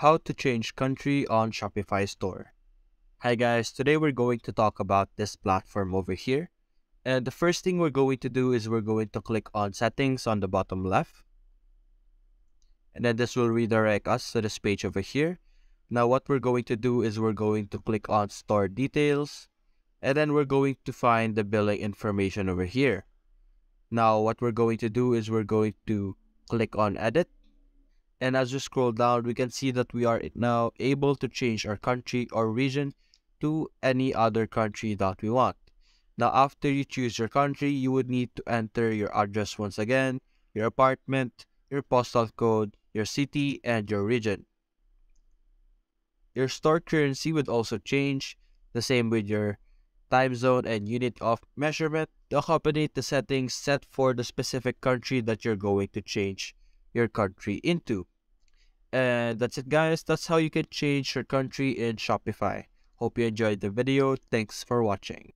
How to change country on Shopify store. Hi guys, today we're going to talk about this platform over here. And the first thing we're going to do is we're going to click on settings on the bottom left. And then this will redirect us to this page over here. Now what we're going to do is we're going to click on store details. And then we're going to find the billing information over here. Now what we're going to do is we're going to click on edit and as you scroll down we can see that we are now able to change our country or region to any other country that we want. Now after you choose your country, you would need to enter your address once again, your apartment, your postal code, your city, and your region. Your store currency would also change, the same with your time zone and unit of measurement to accommodate the settings set for the specific country that you're going to change your country into. And that's it guys, that's how you can change your country in Shopify. Hope you enjoyed the video, thanks for watching.